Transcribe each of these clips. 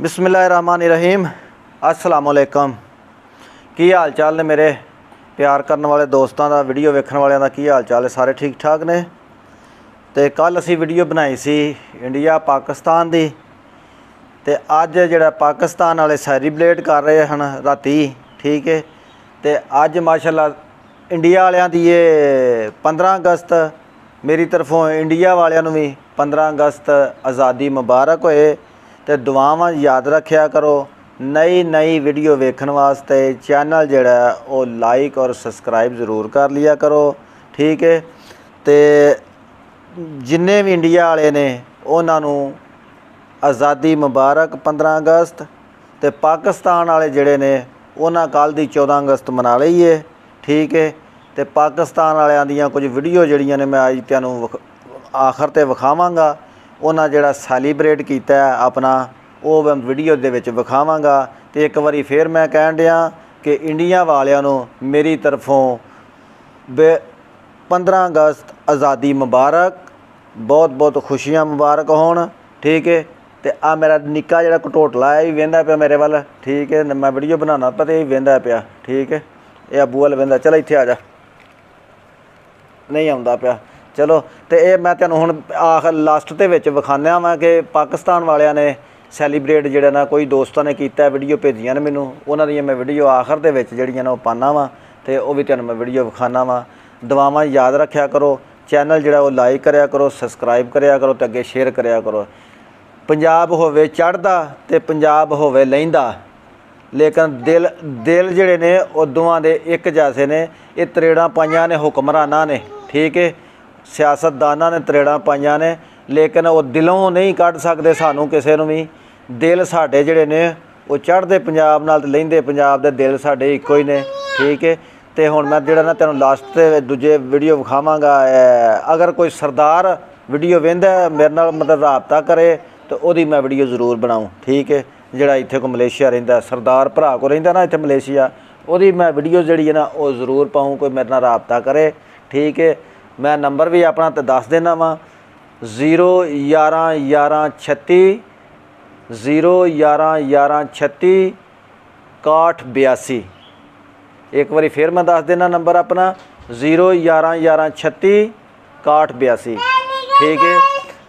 ਬਿਸਮਿਲ੍ਲਾਹਿਰਰਹਿਮਾਨਿਰਰਹੀਮ। ਅਸਲਾਮ ਅਲੈਕਮ ਕੀ ਹਾਲ ਚਾਲ ਨੇ ਮੇਰੇ? ਪਿਆਰ ਕਰਨ ਵਾਲੇ ਦੋਸਤਾਂ ਦਾ, ਵੀਡੀਓ ਵੇਖਣ ਵਾਲਿਆਂ ਦਾ ਕੀ ਹਾਲ ਚਾਲ ਹੈ ਸਾਰੇ ਠੀਕ ਠਾਕ ਨੇ? ਤੇ ਕੱਲ ਅਸੀਂ ਵੀਡੀਓ ਬਣਾਈ ਸੀ ਇੰਡੀਆ, ਪਾਕਿਸਤਾਨ ਦੀ। ਤੇ ਅੱਜ ਜਿਹੜਾ ਪਾਕਿਸਤਾਨ ਵਾਲੇ ਸੈਲੀਬ੍ਰੇਟ ਕਰ ਰਹੇ ਹਨ ਰਾਤੀ, ਠੀਕ ਹੈ ਤੇ ਅੱਜ ਮਾਸ਼ਾਅੱਲਾ ਇੰਡੀਆ ਵਾਲਿਆਂ ਦੀ ਇਹ 15 ਅਗਸਤ, ਮੇਰੀ ਤਰਫੋਂ ਇੰਡੀਆ ਵਾਲਿਆਂ ਨੂੰ ਵੀ 15 ਅਗਸਤ ਆਜ਼ਾਦੀ ਮੁਬਾਰਕ ਹੋਏ। ਤੇ ਦੁਆਵਾਂ ਯਾਦ ਰੱਖਿਆ ਕਰੋ। ਨਈ ਨਈ ਵੀਡੀਓ ਵੇਖਣ ਵਾਸਤੇ ਚੈਨਲ ਜਿਹੜਾ ਉਹ ਲਾਈਕ ਔਰ ਸਬਸਕ੍ਰਾਈਬ ਜ਼ਰੂਰ ਕਰ ਲਿਆ ਕਰੋ। ਠੀਕ ਹੈ ਤੇ ਜਿੰਨੇ ਵੀ ਇੰਡੀਆ ਵਾਲੇ ਨੇ, ਉਹਨਾਂ ਨੂੰ ਆਜ਼ਾਦੀ ਮੁਬਾਰਕ 15 ਅਗਸਤ ਤੇ ਪਾਕਿਸਤਾਨ ਵਾਲੇ ਜਿਹੜੇ ਨੇ, ਉਹਨਾਂ ਕੱਲ ਦੀ 14 ਅਗਸਤ ਮਨਾ ਲਈ ਏ। ਠੀਕ ਹੈ ਤੇ ਪਾਕਿਸਤਾਨ ਵਾਲਿਆਂ ਦੀਆਂ ਕੁਝ ਵੀਡੀਓ ਜਿਹੜੀਆਂ ਨੇ, ਮੈਂ ਅੱਜ ਤੁਹਾਨੂੰ ਵਿਖ- ਆਖਰ ਤੇ ਵਿਖਾਵਾਂਗਾ। ਉਹਨਾਂ ਜਿਹੜਾ ਸੈਲੀਬ੍ਰੇਟ ਕੀਤਾ ਆਪਣਾ, ਉਹ ਮੈਂ ਵੀਡੀਓ ਦੇ ਵਿੱਚ ਵਿਖਾਵਾਂਗਾ ਤੇ ਇੱਕ ਵਾਰੀ ਫੇਰ ਮੈਂ ਕਹਿਣ ਡਿਆ ਕਿ ਇੰਡੀਆ ਵਾਲਿਆਂ ਨੂੰ ਮੇਰੀ ਤਰਫੋਂ ਬੇ 15 ਅਗਸਤ ਆਜ਼ਾਦੀ ਮੁਬਾਰਕ ਬਹੁਤ ਬਹੁਤ ਖੁਸ਼ੀਆਂ ਮੁਬਾਰਕ ਹੋਣ, ਠੀਕ ਹੈ? ਤੇ ਆ ਮੇਰਾ ਨਿੱਕਾ ਜਿਹੜਾ ਕਟੋਟਲਾ ਹੈ, ਇਹ ਵੇਂਦਾ ਪਿਆ ਮੇਰੇ ਵੱਲ, ਠੀਕ ਹੈ? ਮੈਂ ਵੀਡੀਓ ਬਣਾਉਣਾ ਪਤਾ ਇਹ ਵੇਂਦਾ ਪਿਆ, ਠੀਕ ਹੈ? ਇਹ ਅਬੂ ਵੱਲ ਵੇਂਦਾ ਚਲ ਇੱਥੇ ਆ ਜਾ। ਨਹੀਂ ਆਉਂਦਾ ਪਿਆ। ਚਲੋ, ਤੇ ਇਹ ਮੈਂ ਤੁਹਾਨੂੰ ਹੁਣ ਆਖਰ ਲਾਸਟ ਦੇ ਵਿੱਚ ਵਿਖਾਣਿਆ ਵਾਂ ਕਿ ਪਾਕਿਸਤਾਨ ਵਾਲਿਆਂ ਨੇ ਸੈਲੀਬ੍ਰੇਟ ਜਿਹੜਾ ਨਾ ਕੋਈ ਦੋਸਤਾਂ ਨੇ ਕੀਤਾ ਵੀਡੀਓ ਭੇਜੀਆਂ ਨੇ ਮੈਨੂੰ। ਉਹਨਾਂ ਦੀਆਂ ਮੈਂ ਵੀਡੀਓ ਆਖਰ ਦੇ ਵਿੱਚ ਜਿਹੜੀਆਂ ਨੇ ਉਹ ਪਾਣਾ ਵਾਂ, ਤੇ ਉਹ ਵੀ ਤੁਹਾਨੂੰ ਮੈਂ ਵੀਡੀਓ ਵਿਖਾਣਾ ਵਾਂ। ਦੁਆਵਾਂ ਯਾਦ ਰੱਖਿਆ ਕਰੋ ਚੈਨਲ ਜਿਹੜਾ ਉਹ ਲਾਈਕ ਕਰਿਆ ਕਰੋ ਸਬਸਕ੍ਰਾਈਬ ਕਰਿਆ ਕਰੋ ਤੇ ਅੱਗੇ ਸ਼ੇਅਰ ਕਰਿਆ ਕਰੋ। ਪੰਜਾਬ ਹੋਵੇ ਚੜਦਾ ਤੇ ਪੰਜਾਬ ਹੋਵੇ ਲੈਂਦਾ, ਲੇਕਿਨ ਦਿਲ ਦਿਲ ਜਿਹੜੇ ਨੇ ਉਹ ਦੋਵਾਂ ਦੇ ਇੱਕ ਜੈਸੇ ਨੇ, ਇਹ ਤਰੇੜਾਂ ਪਾਈਆਂ ਨੇ, ਹੁਕਮਰਾਨਾਂ ਨੇ। ਠੀਕ ਹੈ ਸਿਆਸਤਦਾਨਾਂ ਨੇ ਤਰੇੜਾਂ ਪਾਈਆਂ ਨੇ, ਲੇਕਿਨ ਉਹ ਦਿਲੋਂ ਨਹੀਂ ਕੱਢ ਸਕਦੇ ਸਾਨੂੰ ਕਿਸੇ ਨੂੰ ਵੀ। ਦਿਲ ਸਾਡੇ ਜਿਹੜੇ ਨੇ, ਉਹ ਚੜ੍ਹਦੇ ਪੰਜਾਬ ਨਾਲ ਤੇ ਲਹਿੰਦੇ ਪੰਜਾਬ ਦੇ ਦਿਲ ਸਾਡੇ ਇੱਕੋ ਹੀ ਨੇ, ਠੀਕ ਹੈ ਤੇ ਹੁਣ ਮੈਂ ਜਿਹੜਾ ਨਾ ਤੈਨੂੰ ਲਾਸਟ ਤੇ ਦੂਜੇ ਵੀਡੀਓ ਵਿਖਾਵਾਂਗਾ ਅਗਰ ਕੋਈ ਸਰਦਾਰ ਵੀਡੀਓ ਵੇਂਦਾ, ਮੇਰੇ ਨਾਲ ਮਤਲਬ ਰਾਬਤਾ ਕਰੇ, ਤੇ ਉਹਦੀ ਮੈਂ ਵੀਡੀਓ ਜ਼ਰੂਰ ਬਣਾਉਂ ਠੀਕ ਹੈ ਜਿਹੜਾ ਇੱਥੇ ਕੋ ਮਲੇਸ਼ੀਆ ਰਹਿੰਦਾ, ਸਰਦਾਰ ਭਰਾ ਕੋ ਰਹਿੰਦਾ ਨਾ ਇੱਥੇ ਮਲੇਸ਼ੀਆ, ਉਹਦੀ ਮੈਂ ਵੀਡੀਓ ਜਿਹੜੀ ਹੈ ਨਾ, ਉਹ ਜ਼ਰੂਰ ਪਾਉਂ ਕੋਈ ਮੇਰੇ ਨਾਲ ਰਾਬਤਾ ਕਰੇ, ਠੀਕ ਹੈ ਮੈਂ ਨੰਬਰ ਵੀ ਆਪਣਾ ਤੇ ਦੱਸ ਦੇਣਾ ਵਾ। 0111136 0111136 6182 ਇੱਕ ਵਾਰੀ ਫੇਰ ਮੈਂ ਦੱਸ ਦੇਣਾ ਨੰਬਰ ਆਪਣਾ। 0111136 6182 ਠੀਕ ਹੈ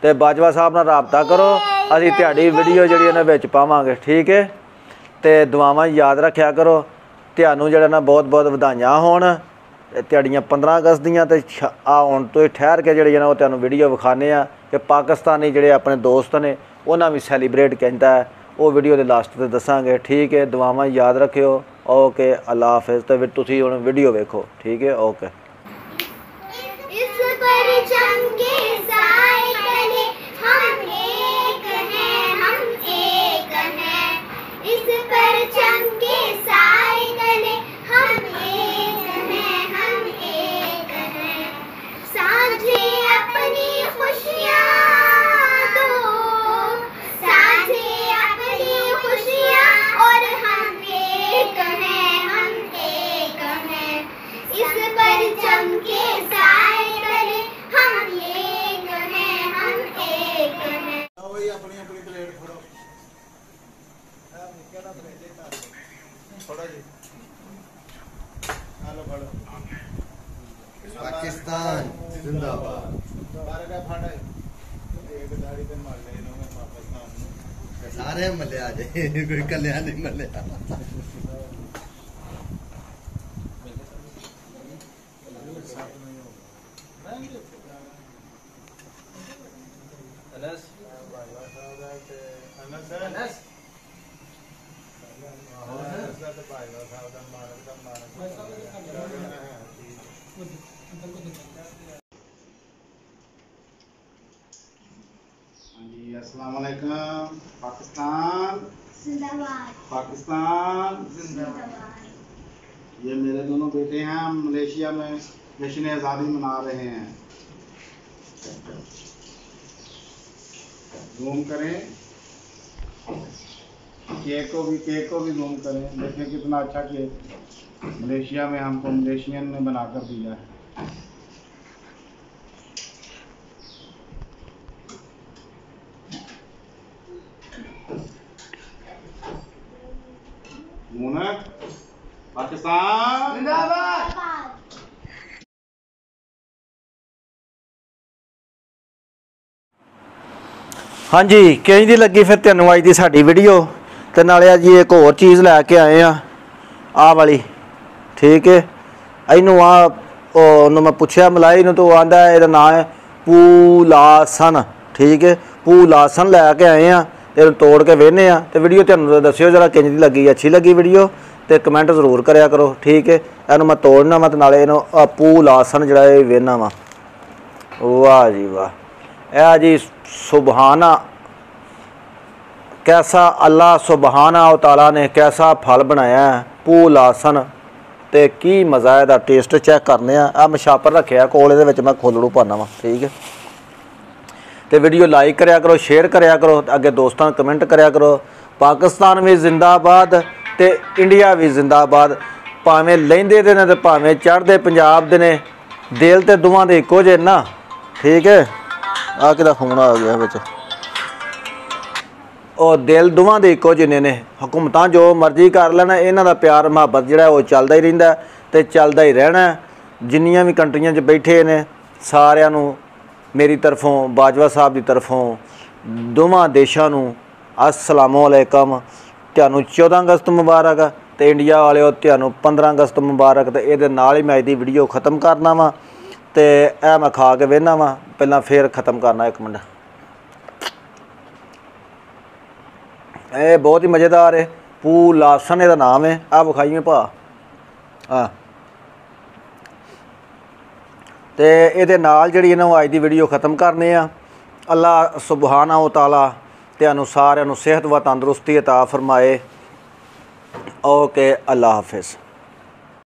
ਤੇ ਬਾਜਵਾ ਸਾਹਿਬ ਨਾਲ ਰਾਬਤਾ ਕਰੋ। ਅਸੀਂ ਤੁਹਾਡੀ ਵੀਡੀਓ ਜਿਹੜੀ ਇਹਨਾਂ ਵਿੱਚ ਪਾਵਾਂਗੇ। ਠੀਕ ਹੈ ਤੇ ਦੁਆਵਾਂ ਯਾਦ ਰੱਖਿਆ ਕਰੋ। ਤੁਹਾਨੂੰ ਜਿਹੜਾ ਨਾ ਬਹੁਤ ਬਹੁਤ ਵਧਾਈਆਂ ਹੋਣ। ਇਹ ਦਿਹਾੜੀਆਂ 15 ਅਗਸਤ ਦੀਆਂ ਤੇ ਆ ਹੁਣ ਤੋਂ ਹੀ ਠਹਿਰ ਕੇ ਜਿਹੜੇ ਜਨਾ ਉਹ ਤੁਹਾਨੂੰ ਵੀਡੀਓ ਵਿਖਾਣੇ ਆ ਕਿ ਪਾਕਿਸਤਾਨੀ ਜਿਹੜੇ ਆਪਣੇ ਦੋਸਤ ਨੇ, ਉਹਨਾਂ ਵੀ ਸੈਲੀਬ੍ਰੇਟ ਕਹਿੰਦਾ ਉਹ ਵੀਡੀਓ ਦੇ ਲਾਸਟ ਤੇ ਦੱਸਾਂਗੇ। ਠੀਕ ਹੈ, ਦੁਆਵਾਂ ਯਾਦ ਰੱਖਿਓ। ਓਕੇ ਅੱਲਾ ਹਾਫਿਜ਼। ਤੇ ਫਿਰ ਤੁਸੀਂ ਹੁਣ ਵੀਡੀਓ ਵੇਖੋ। ਠੀਕ ਹੈ ਓਕੇ ਇਸ ਪਰਿਚੰਗ ਸਾਰੇ ਮੱਲੇ ਆ ਜਾਏ ਕੋਈ ਕੱਲਿਆ ਨਹੀਂ ਮੱਲਿਆ ਬਾਜਵਾ ਸਾਹਿਬ ਦਾ ਤੇ ਅਨਸ ਅਨਸ ਅਨਸ ਦਾ ਤੇ ਬਾਜਵਾ ਸਾਹਿਬ ਦਾ ਮਾਰਕ ਦਾ पाकिस्तान पाकिस्तान जिंदाबाद ये मेरे दोनों बेटे हैं मलेशिया में जश्न आज़ादी मना रहे हैं। जूम करें। केक को भी केक को भी जूम करें। देखें कितना अच्छा केक। मलेशिया में हमको मलेशियन ने बनाकर दिया है। ਪਾਕਿਸਤਾਨ। ਜ਼ਿੰਦਾਬਾਦ ਹਾਂਜੀ ਕਿਹਦੀ ਦੀ ਲੱਗੀ ਫਿਰ ਤੁਹਾਨੂੰ ਅੱਜ ਦੀ ਸਾਡੀ ਵੀਡੀਓ ਤੇ ਨਾਲੇ ਅੱਜ ਇੱਕ ਹੋਰ ਚੀਜ਼ ਲੈ ਕੇ ਆਏ ਆ। ਆ ਵਾਲੀ। ਠੀਕ ਹੈ ਇਹਨੂੰ ਆ ਉਹਨੂੰ ਮੈਂ ਪੁੱਛਿਆ, ਮਲਾਈ ਨੂੰ ਤੋਂ ਆਂਦਾ ਇਹਦਾ ਨਾਮ ਹੈ ਪੂਲਾਸਨ। ਠੀਕ ਹੈ ਪੂਲਾਸਨ ਲੈ ਕੇ ਆਏ ਆ। ਇਹਨੂੰ ਤੋੜ ਕੇ ਵੇਖਨੇ ਆ ਤੇ ਵੀਡੀਓ ਤੁਹਾਨੂੰ ਦੱਸਿਓ ਜਰਾ ਕਿੰਜ ਦੀ ਲੱਗੀ ਅੱਛੀ ਲੱਗੀ ਵੀਡੀਓ ਤੇ ਕਮੈਂਟ ਜ਼ਰੂਰ ਕਰਿਆ ਕਰੋ ਠੀਕ ਹੈ? ਇਹਨੂੰ ਮੈਂ ਤੋੜਨਾ ਵਾ ਤੇ ਨਾਲੇ ਇਹਨੂੰ ਆਹ ਪੂਲਾਸਨ ਜਿਹੜਾ ਇਹ ਵੇਖਣਾ ਵਾ। ਵਾਹ ਜੀ ਵਾਹ। ਇਹ ਜੀ ਸੁਭਾਨਾ ਕੈਸਾ ਅੱਲਾ ਸੁਭਾਨਾ ਤਾਲਾ ਨੇ ਕੈਸਾ ਫਲ ਬਣਾਇਆ ਹੈ, ਲਾਸਨ ਆਸਨ ਤੇ ਕੀ ਮਜ਼ਾ ਇਹਦਾ ਟੇਸਟ ਚੈੱਕ ਕਰਨੇ ਆ। ਆ ਮਸ਼ਾਪਰ ਰੱਖਿਆ ਕੋਲ ਇਹਦੇ ਵਿੱਚ ਮੈਂ ਖੋਲੜੂ ਪਾਣਾ ਵਾ ਠੀਕ ਹੈ? ਤੇ ਵੀਡੀਓ ਲਾਈਕ ਕਰਿਆ ਕਰੋ ਸ਼ੇਅਰ ਕਰਿਆ ਕਰੋ, ਅੱਗੇ ਦੋਸਤਾਂ ਨੂੰ ਕਮੈਂਟ ਕਰਿਆ ਕਰੋ। ਪਾਕਿਸਤਾਨ ਵੀ ਜ਼ਿੰਦਾਬਾਦ ਤੇ ਇੰਡੀਆ ਵੀ ਜ਼ਿੰਦਾਬਾਦ। ਭਾਵੇਂ ਲਹਿੰਦੇ ਦੇ ਨੇ ਤੇ ਭਾਵੇਂ ਚੜ੍ਹਦੇ, ਪੰਜਾਬ ਦੇ ਨੇ, ਦਿਲ ਤੇ ਦੋਵਾਂ ਦੇ ਇੱਕੋ ਜਿਹੇ ਨਾ। ਠੀਕ ਹੈ? ਆ ਕਿਹਦਾ ਫੋਨ ਆ ਗਿਆ ਵਿੱਚ? ਉਹ ਦਿਲ ਦੋਵਾਂ ਦੇ ਇੱਕੋ ਜਿਹੇ ਨੇ ਹਕੂਮਤਾਂ ਜੋ ਮਰਜ਼ੀ ਕਰ ਲੈਣ, ਇਹਨਾਂ ਦਾ ਪਿਆਰ, ਮੁਹੱਬਤ ਜਿਹੜਾ ਉਹ ਚੱਲਦਾ ਹੀ ਰਹਿੰਦਾ ਤੇ ਚੱਲਦਾ ਹੀ ਰਹਿਣਾ ਜਿੰਨੀਆਂ ਵੀ ਕੰਟਰੀਆਂ 'ਚ ਬੈਠੇ ਨੇ, ਸਾਰਿਆਂ ਨੂੰ ਮੇਰੀ ਤਰਫੋਂ, ਬਾਜਵਾ ਸਾਹਿਬ ਦੀ ਤਰਫੋਂ, ਦੋਵਾਂ ਦੇਸ਼ਾਂ ਨੂੰ ਅਸਲਾਮੁ ਅਲੈਕਮ। ਤੁਹਾਨੂੰ 14 ਅਗਸਤ ਮੁਬਾਰਕ ਤੇ ਇੰਡੀਆ ਵਾਲਿਓ, ਤੁਹਾਨੂੰ 15 ਅਗਸਤ ਮੁਬਾਰਕ ਤੇ ਇਹਦੇ ਨਾਲ ਹੀ ਮੈਂ ਇਹਦੀ ਵੀਡੀਓ ਖਤਮ ਕਰਨਾ ਵਾਂ ਤੇ ਇਹ ਮੈਂ ਖਾ ਕੇ ਵੇਖਣਾ ਵਾਂ। ਪਹਿਲਾਂ ਫੇਰ ਖਤਮ ਕਰਨਾ ਇੱਕ ਮਿੰਟ। ਇਹ ਬਹੁਤ ਹੀ ਮਜ਼ੇਦਾਰ ਹੈ ਪੂ ਲਾਸਨ ਇਹਦਾ ਨਾਮ ਹੈ ਆ ਵਿਖਾਈਏ ਭਾ। ਆ ਤੇ ਇਹਦੇ ਨਾਲ ਜਿਹੜੀ ਇਹਨਾਂ ਨੂੰ ਅੱਜ ਦੀ ਵੀਡੀਓ ਖਤਮ ਕਰਨੇ ਆ ਅੱਲਾ ਸੁਬਹਾਨਾ ਵ ਤਾਲਾ ਤੁਹਾਨੂੰ ਸਾਰਿਆਂ ਨੂੰ ਸਿਹਤ व ਤੰਦਰੁਸਤੀ عطا ਫਰਮਾਏ ਓਕੇ ਅੱਲਾ ਹਾਫਿਜ਼